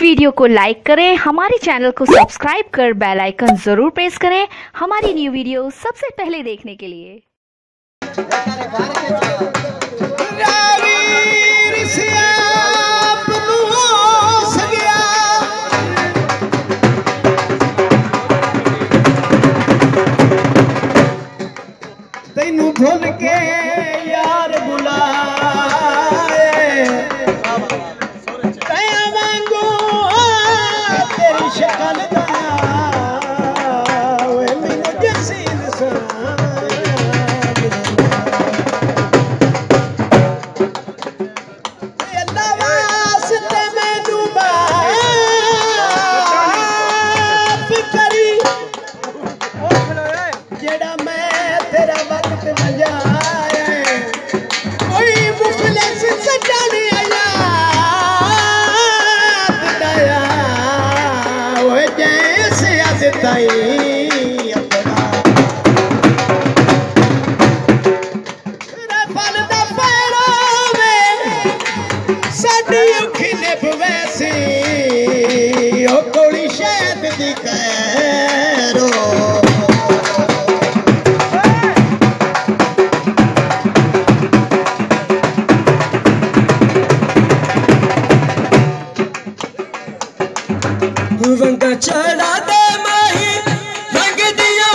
Video को like करें, हमारे चैनल को सब्सक्राइब कर बेल आइकन ज़रूर प्रेस करें हमारी न्यू वीडियो सबसे पहले देखने के लिए। तेन के यार बुला। सीर ਸਾਡੀ रंग चढ़ा दे माही रंग दिया